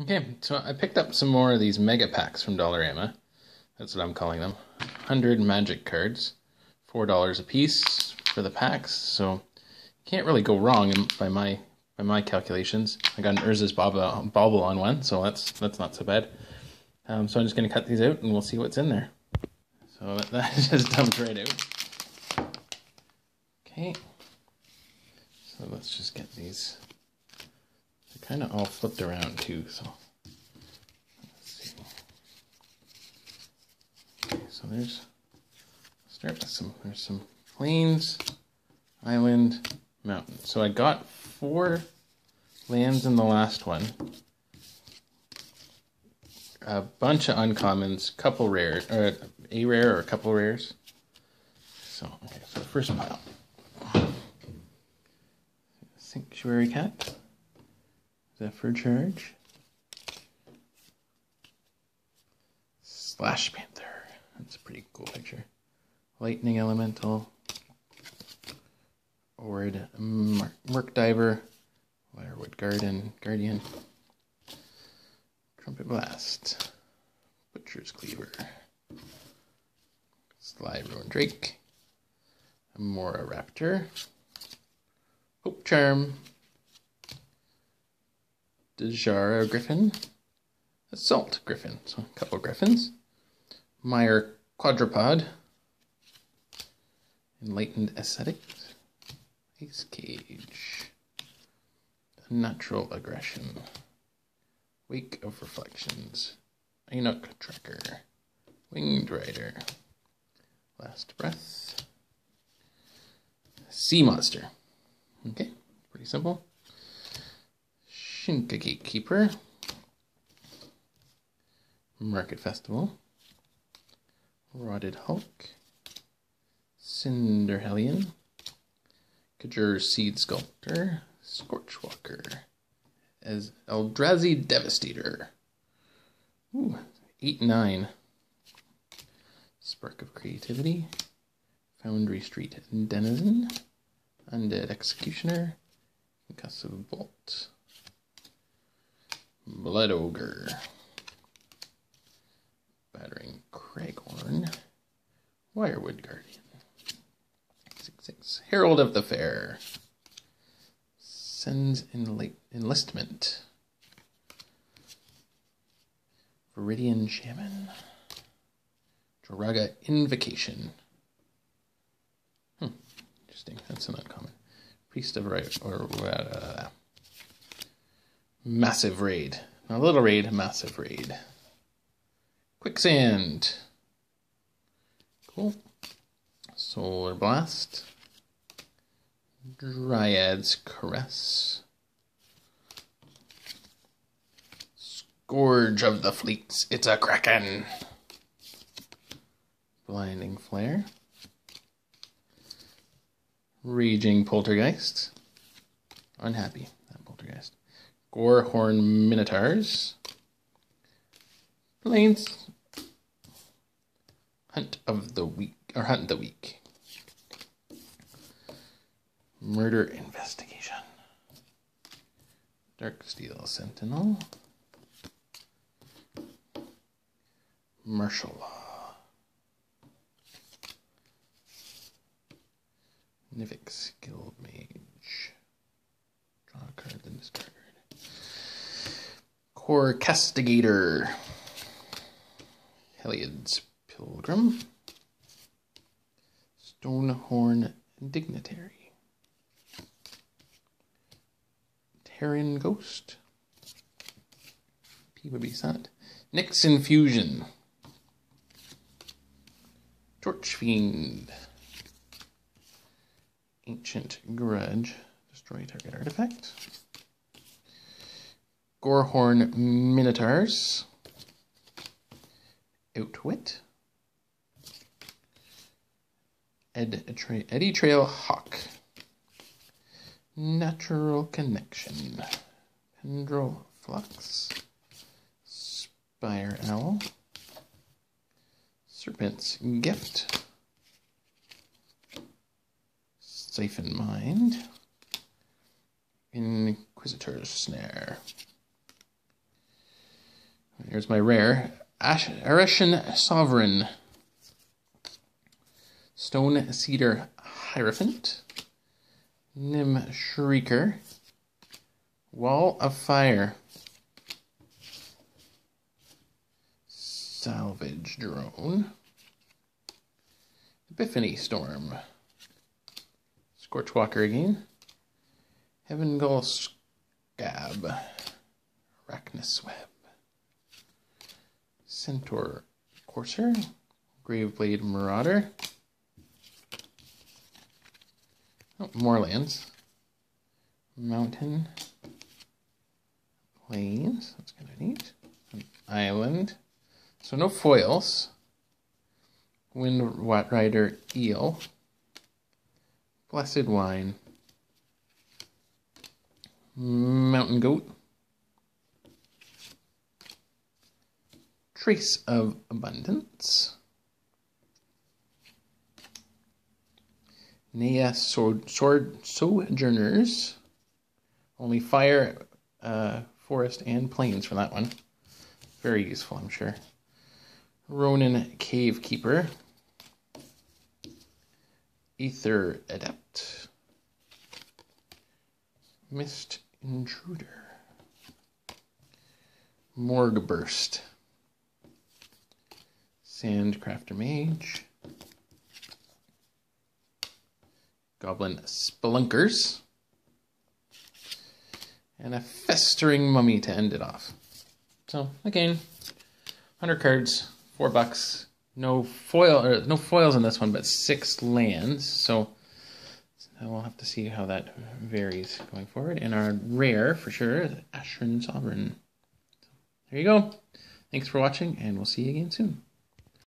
Okay, so I picked up some more of these mega packs from Dollarama. That's what I'm calling them. 100 magic cards, $4 a piece for the packs. So can't really go wrong by my by my calculations. I got an Urza's Bauble on one, so that's that's not so bad. Um, so I'm just going to cut these out and we'll see what's in there. So that just dumped right out. Okay. So let's just get these. Kind of all flipped around too, so. Okay, so there's start with some there's some plains, island, mountain. So I got four lands in the last one. A bunch of uncommons, couple rare, or a rare or a couple rares. So okay, so first pile. Sanctuary Cat. Zephyr Charge. Slash Panther. That's a pretty cool picture. Lightning Elemental. Ord Murk Diver. Wirewood Garden Guardian. Trumpet Blast. Butcher's Cleaver. Sly Rowan Drake. Mora Raptor. Hope Charm, Dejara Griffin, Assault Griffin, so a couple of Griffins, Myr Quadropod, Enlightened Ascetics, Ice Cage, Natural Aggression, Wake of Reflections, Ainok Tracker, Winged Rider, Last Breath, Sea Monster. Okay, pretty simple. Shinka Gatekeeper. Market Festival. Rotted Hulk. Cinder Hellion. Kujar Seedsculptor. Scorchwalker. As Eldrazi Devastator. Ooh, 8 9. Spark of Creativity. Foundry Street Denizen. Undead Executioner, Concussive Bolt, Blood Ogre, Battering Craghorn, Wirewood Guardian, six, six. Herald of the Fair, Cenn's Enlistment, Viridian Shaman, Joraga Invocation. Hmm, interesting. That's an uncommon. Priest of Right or uh, Massive Raid. A little raid, massive raid. Quicksand. Cool. Solar Blast. Dryad's Caress. Scourge of the Fleets. It's a Kraken. Blinding Flare. Raging Poltergeist. Unhappy, that Poltergeist. Gorehorn Minotaurs. Plains. Hunt of the Weak, or Hunt the Weak. Murder Investigation. Darksteel Sentinel. Martial Law. Nivix Guild Core Castigator. Heliod's Pilgrim. Stonehorn Dignitary. Terran Ghost. Peabody Summit. Nyx Infusion. Torch Fiend. Ancient Grudge. Destroy target artifact. Gorehorn Minotaurs. Outwit. Ed, Tra- Eddytrail Hawk. Natural Connection. Pendrell Flux. Spire Owl. Serpent's Gift. Siphon Mind. Inquisitor's Snare. Here's my rare Ash- Sovereign. Stone Cedar Hierophant. Nim Shrieker. Wall of Fire. Salvage Drone. Epiphany Storm. Scorchwalker again. Heaven Gull Scab. Arachnus Web. Centaur Courser. Graveblade Marauder. Oh, more lands. Mountain. Plains. That's kind of neat. An island. So no foils. Windrider Eel. Blessed Wine. Mountain Goat. Trace of Abundance. Naya Sword, Sword Sojourners. Only fire, uh, forest, and plains for that one. Very useful, I'm sure. Ronin Cave Keeper. Aether Adept. Mist Intruder. Morgue Burst. Sandcrafter Mage. Goblin Spelunkers. And a Festering Mummy to end it off. So, again, 100 cards, 4 bucks. No foil or no foils in this one, but six lands. So we'll have to see how that varies going forward. And our rare for sure is Arashin Sovereign. So, there you go. Thanks for watching, and we'll see you again soon.